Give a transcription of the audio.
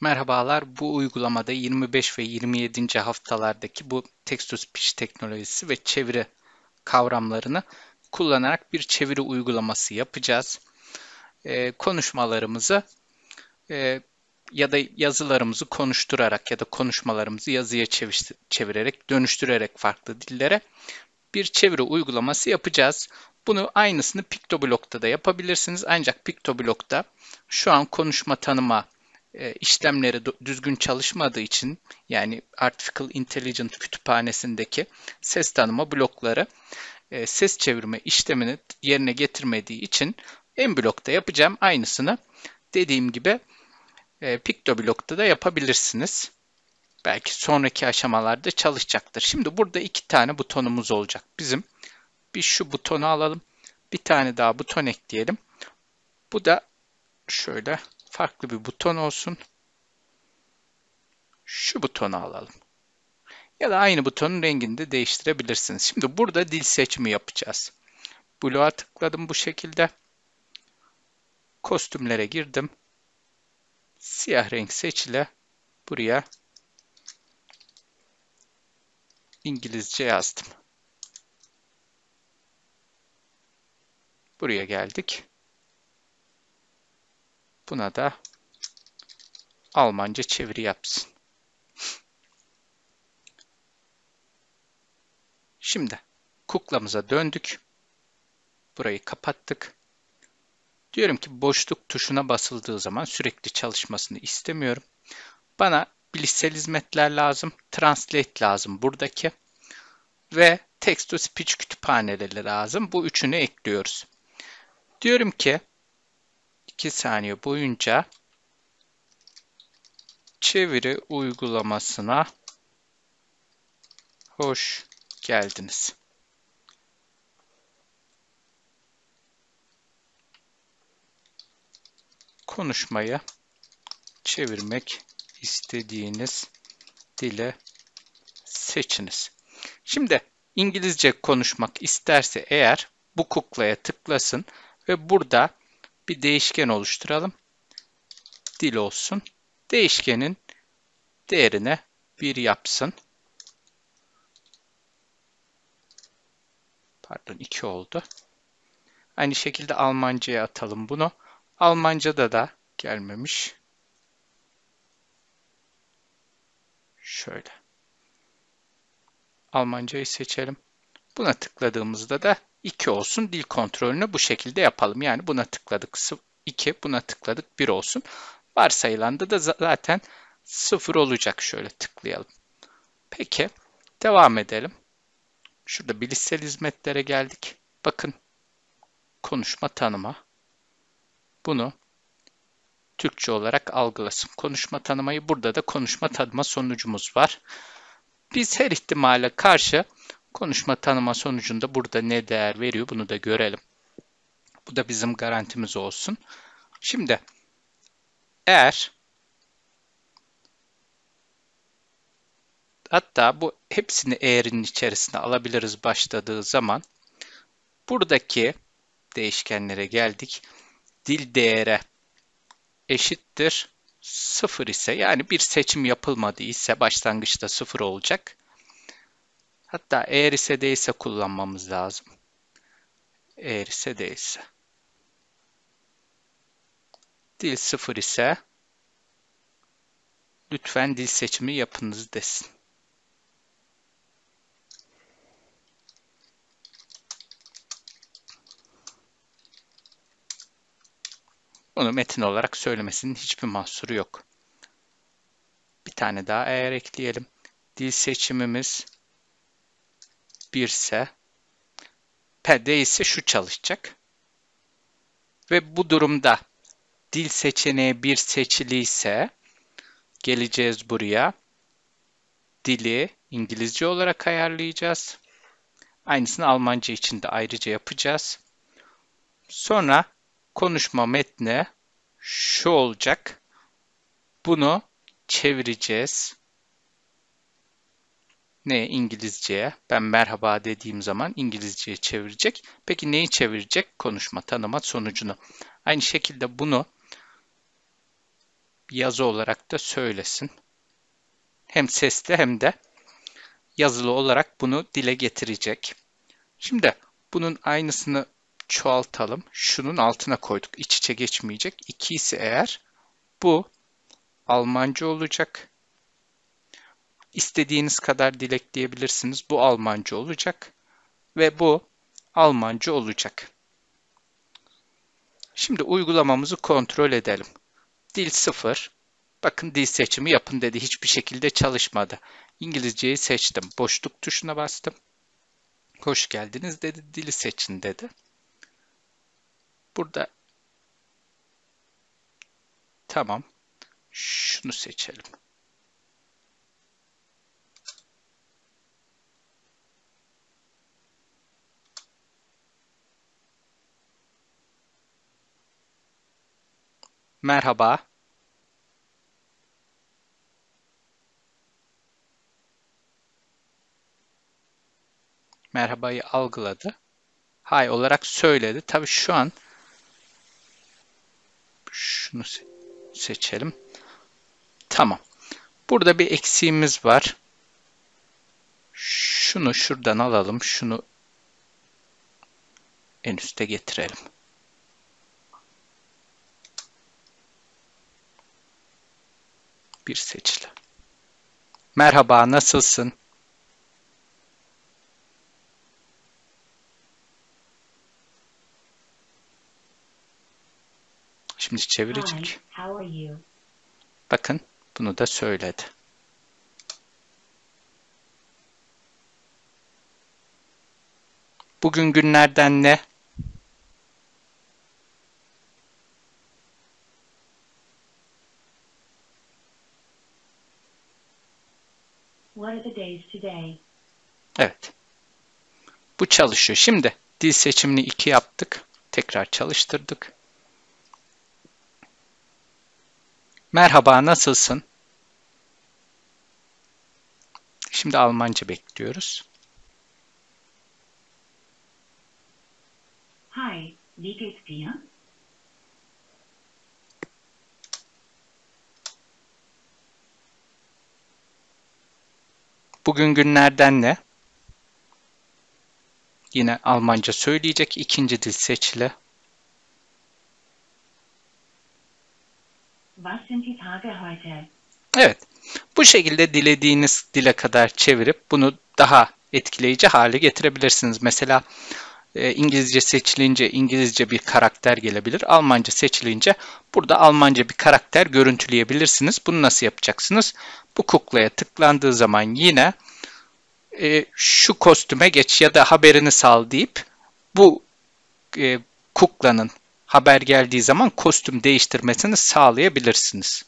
Merhabalar, bu uygulamada 25 ve 27. haftalardaki bu text-to-speech teknolojisi ve çeviri kavramlarını kullanarak bir çeviri uygulaması yapacağız. Ee, konuşmalarımızı e, ya da yazılarımızı konuşturarak ya da konuşmalarımızı yazıya çevirerek, dönüştürerek farklı dillere bir çeviri uygulaması yapacağız. Bunu aynısını PictoBlock'ta da yapabilirsiniz. Ancak PictoBlock'ta şu an konuşma tanıma e, işlemleri düzgün çalışmadığı için yani Artificial Intelligence kütüphanesindeki ses tanıma blokları e, ses çevirme işlemini yerine getirmediği için en blokta yapacağım aynısını dediğim gibi e, PictoBlock'ta da yapabilirsiniz. Belki sonraki aşamalarda çalışacaktır. Şimdi burada iki tane butonumuz olacak. Bizim bir şu butonu alalım. Bir tane daha buton ekleyelim. Bu da şöyle farklı bir buton olsun. Şu butonu alalım. Ya da aynı butonun rengini de değiştirebilirsiniz. Şimdi burada dil seçimi yapacağız. Blue'a tıkladım bu şekilde. Kostümlere girdim. Siyah renk seçile. Buraya İngilizce yazdım. Buraya geldik. Buna da Almanca çeviri yapsın. Şimdi kuklamıza döndük. Burayı kapattık. Diyorum ki boşluk tuşuna basıldığı zaman sürekli çalışmasını istemiyorum. Bana bilişsel hizmetler lazım, translate lazım buradaki ve text to speech kütüphaneleri lazım. Bu üçünü ekliyoruz. Diyorum ki 2 saniye boyunca çeviri uygulamasına hoş geldiniz. Konuşmayı çevirmek istediğiniz dile seçiniz. Şimdi İngilizce konuşmak isterse eğer bu kuklaya tıklasın ve burada bir değişken oluşturalım. Dil olsun. Değişkenin değerine 1 yapsın. Pardon 2 oldu. Aynı şekilde Almanca'ya atalım bunu. Almanca'da da gelmemiş. Şöyle. Almancayı seçelim. Buna tıkladığımızda da 2 olsun. Dil kontrolünü bu şekilde yapalım. Yani buna tıkladık 2, buna tıkladık 1 olsun. Varsayılanda da zaten 0 olacak. Şöyle tıklayalım. Peki devam edelim. Şurada bilişsel hizmetlere geldik. Bakın konuşma tanıma. Bunu Türkçe olarak algılasın. Konuşma tanımayı burada da konuşma tanıma sonucumuz var. Biz her ihtimale karşı Konuşma tanıma sonucunda burada ne değer veriyor bunu da görelim. Bu da bizim garantimiz olsun. Şimdi eğer hatta bu hepsini eğerinin içerisine alabiliriz başladığı zaman buradaki değişkenlere geldik. Dil değere eşittir 0 ise yani bir seçim yapılmadı ise başlangıçta 0 olacak. Hatta eğer ise değilse kullanmamız lazım. Eğer ise değilse. Dil sıfır ise lütfen dil seçimi yapınız desin. Bunu metin olarak söylemesinin hiçbir mahsuru yok. Bir tane daha eğer ekleyelim. Dil seçimimiz 1 ise PD ise şu çalışacak. Ve bu durumda dil seçeneği bir seçili ise geleceğiz buraya. Dili İngilizce olarak ayarlayacağız. Aynısını Almanca için de ayrıca yapacağız. Sonra konuşma metni şu olacak. Bunu çevireceğiz ne İngilizceye ben merhaba dediğim zaman İngilizceye çevirecek. Peki neyi çevirecek? Konuşma tanıma sonucunu. Aynı şekilde bunu yazı olarak da söylesin. Hem sesli hem de yazılı olarak bunu dile getirecek. Şimdi bunun aynısını çoğaltalım. Şunun altına koyduk. İç içe geçmeyecek. 2 ise eğer bu Almanca olacak. İstediğiniz kadar dilekleyebilirsiniz. Bu Almanca olacak. Ve bu Almanca olacak. Şimdi uygulamamızı kontrol edelim. Dil 0. Bakın dil seçimi yapın dedi. Hiçbir şekilde çalışmadı. İngilizceyi seçtim. Boşluk tuşuna bastım. Hoş geldiniz dedi. Dili seçin dedi. Burada tamam. Şunu seçelim. Merhaba. Merhabayı algıladı. Hay olarak söyledi. Tabii şu an şunu seçelim. Tamam. Burada bir eksiğimiz var. Şunu şuradan alalım. Şunu en üste getirelim. Bir seçili. Merhaba, nasılsın? Şimdi çevirecek. Bakın bunu da söyledi. Bugün günlerden ne? What are the days today? Evet. Bu çalışıyor. Şimdi dil seçimini 2 yaptık. Tekrar çalıştırdık. Merhaba, nasılsın? Şimdi Almanca bekliyoruz. Hi, wie geht's dir? Bugün günlerden ne? Yine Almanca söyleyecek. ikinci dil seçili. Evet. Bu şekilde dilediğiniz dile kadar çevirip bunu daha etkileyici hale getirebilirsiniz. Mesela e, İngilizce seçilince İngilizce bir karakter gelebilir. Almanca seçilince burada Almanca bir karakter görüntüleyebilirsiniz. Bunu nasıl yapacaksınız? Bu kuklaya tıklandığı zaman yine e, şu kostüme geç ya da haberini sal deyip bu e, kuklanın haber geldiği zaman kostüm değiştirmesini sağlayabilirsiniz.